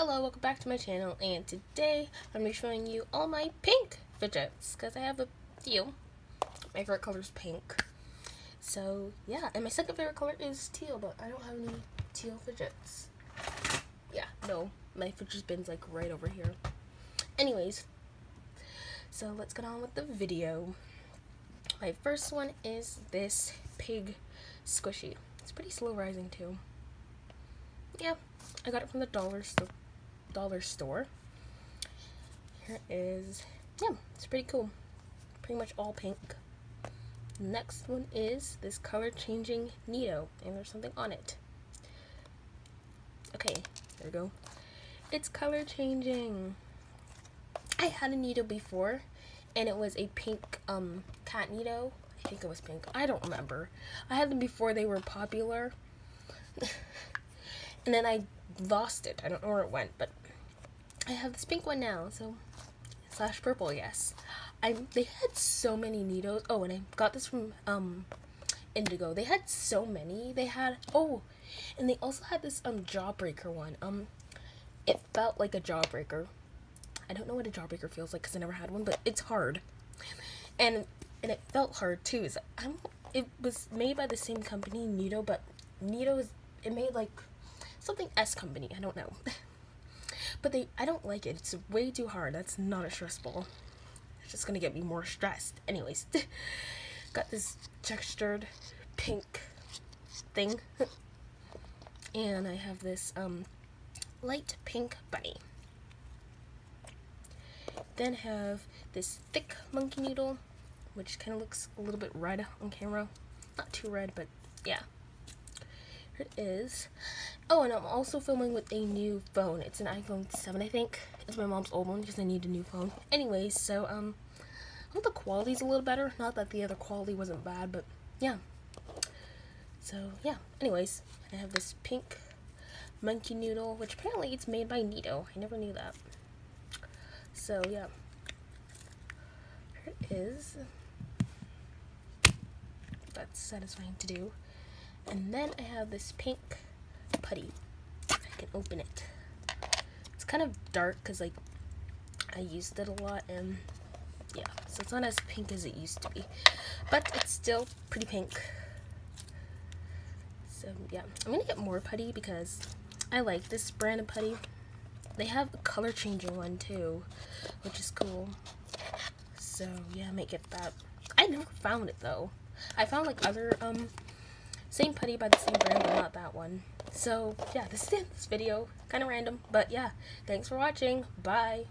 Hello, welcome back to my channel, and today I'm going to be showing you all my pink fidgets, because I have a few. My favorite color is pink. So, yeah, and my second favorite color is teal, but I don't have any teal fidgets. Yeah, no, my fidget spin's like right over here. Anyways, so let's get on with the video. My first one is this pig squishy. It's pretty slow rising too. Yeah, I got it from the dollar store. Dollar store. Here is yeah, it's pretty cool. Pretty much all pink. Next one is this color changing NeeDoh, and there's something on it. Okay, there we go. It's color changing. I had a NeeDoh before, and it was a pink um cat NeeDoh. I think it was pink. I don't remember. I had them before they were popular. and then I lost it. I don't know where it went, but I have this pink one now, so slash purple, yes. I they had so many NeeDohs. Oh, and I got this from um Indigo. They had so many. They had oh, and they also had this um jawbreaker one. Um, it felt like a jawbreaker. I don't know what a jawbreaker feels like because I never had one, but it's hard, and and it felt hard too. Is I'm it was made by the same company, NeeDoh, but NeeDoh is it made like something S company. I don't know. but they, I don't like it. It's way too hard. That's not a stress ball. It's just gonna get me more stressed. Anyways, got this textured pink thing, and I have this um light pink bunny. Then have this thick monkey noodle, which kind of looks a little bit red on camera. Not too red, but yeah. Here it is. Oh, and I'm also filming with a new phone. It's an iPhone 7, I think. It's my mom's old one because I need a new phone. Anyways, so, um, I hope the quality's a little better. Not that the other quality wasn't bad, but yeah. So, yeah. Anyways, I have this pink monkey noodle, which apparently it's made by NeeDoh. I never knew that. So, yeah. Here it is. That's satisfying to do. And then I have this pink putty. I can open it. It's kind of dark because like I used it a lot and yeah, so it's not as pink as it used to be. But it's still pretty pink. So yeah, I'm gonna get more putty because I like this brand of putty. They have a color changing one too, which is cool. So yeah, I might get that. I never found it though. I found like other um same putty by the same brand, but not that one. So, yeah, this is this video. Kind of random, but yeah. Thanks for watching. Bye.